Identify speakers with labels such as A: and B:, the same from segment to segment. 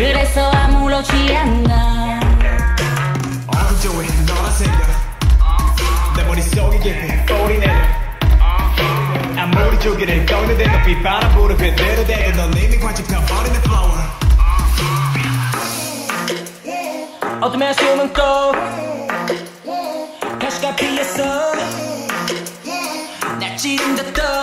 A: 그래서 아무렇지 않나
B: 어느 조에 너라 생각 내 머릿속에 깊이 꼬리 내려. 아무리 조기를 꺾는데 높이 바라보는 그대로 돼도 넌 이미 관심 펴버린 내 flower
C: 어둠에 숨은 꽃. 가시가 피었어 날 찌른다 또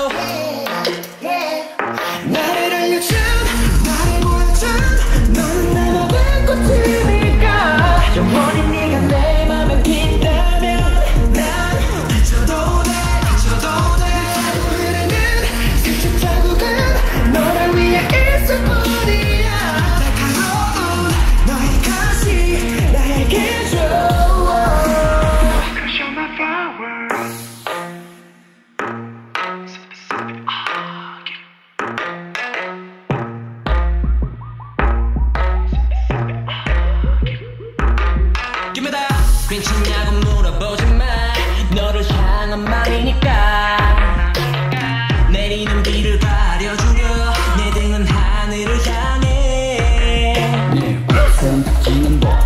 A: 내
C: 등은 하늘을 향해.
D: 내 옷은 닥치는 법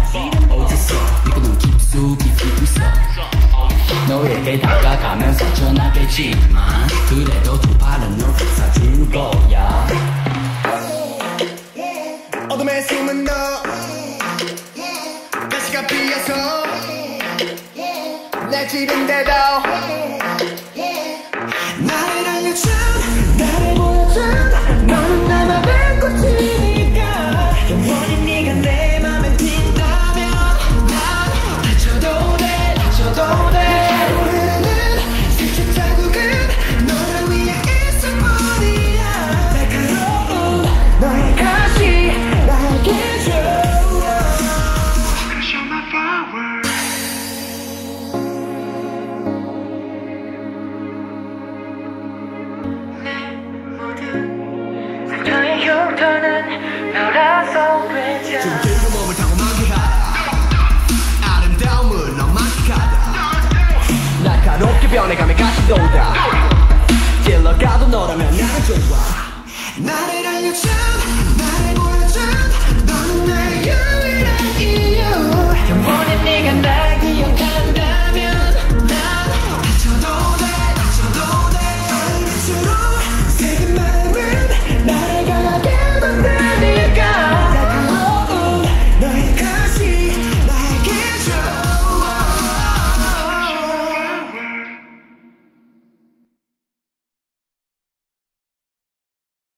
D: 어디서 이거는 깊숙이 깊고 있어. 너에게 다가가면서 전하겠지만 그래도 두 팔은 널 사줄 거야.
B: 어둠에 숨은 너. 가시가 피어서 내 집인데도 날카롭게 변해가며 같이 돌다. 찔러가도 너라면 나는 좋아. 나를 알려줘